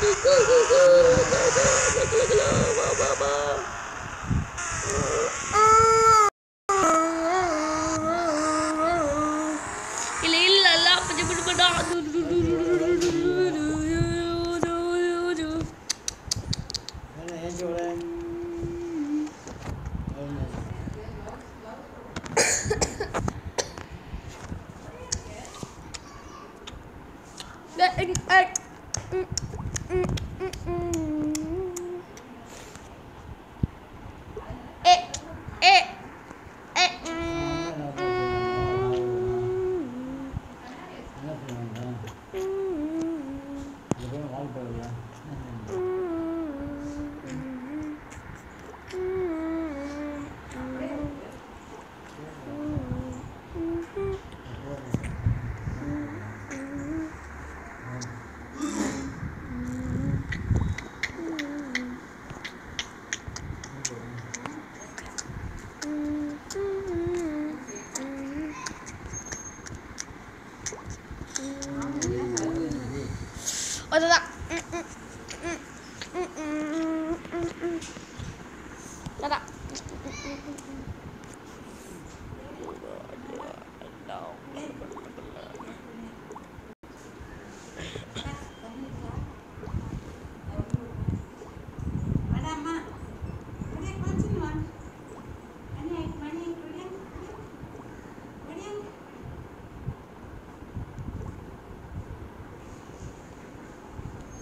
Ê, ê, ê, ê. 嗯嗯嗯我知道。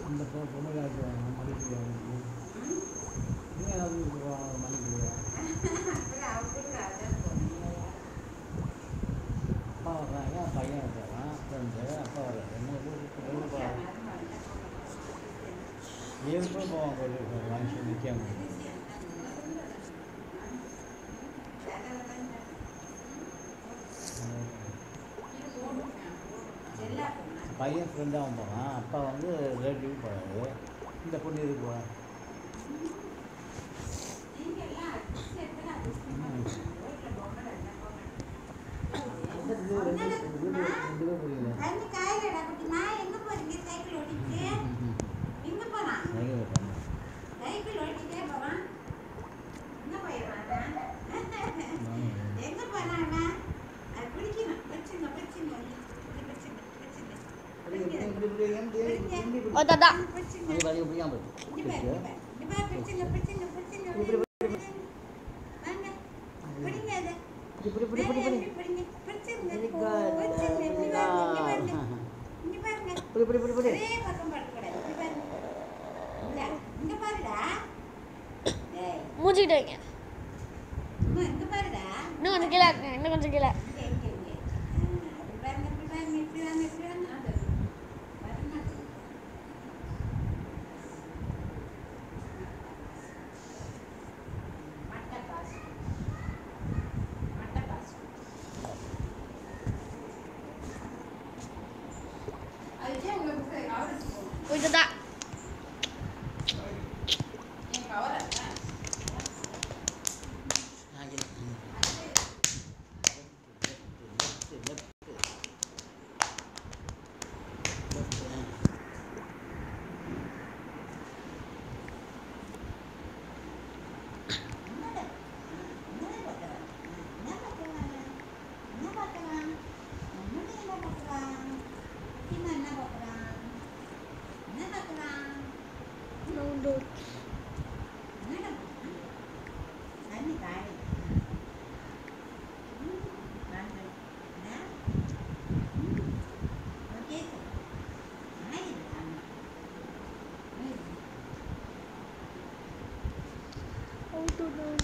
இந்த பொம்மையாச்சு மதிப்பு மதிப்பு அப்பா வர்றாங்க பையன் இருக்கிறான் ஃப்ரெண்டு அப்பா வர்றாங்க என்ன ஊருக்கு ஏற்கனவே போவாங்க வாங்கி நிற்க முடியும் பையன் ஃப்ரெண்டாக போகிறான் அப்பா வந்து ரிலேட்டிவ் போகாது இந்த பொண்ணு இது போகிறான் ரெண்டு பேரும் புரியல Oh, அதான் மூஞ்சிக்கிட்டு வைங்க. இன்னும் கொஞ்சம் கீழே இருக்குங்க இன்னும் கொஞ்சம் கீழே.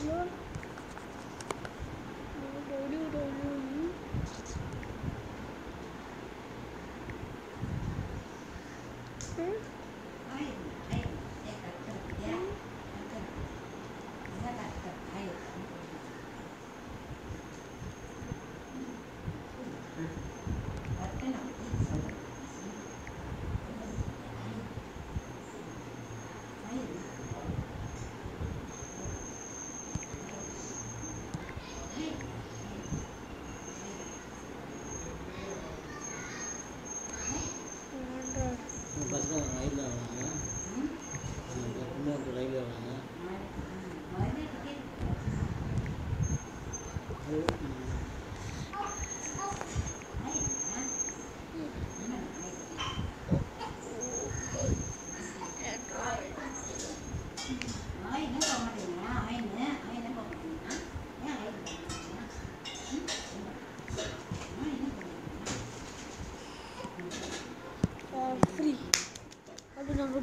June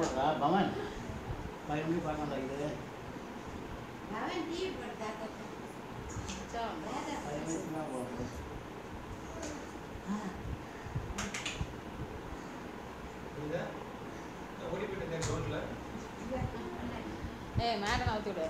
போடுறா? பவன். பயிர் மணி பார்க்க மாட்டா இது. ஏ மேடம் அவுத்து விடு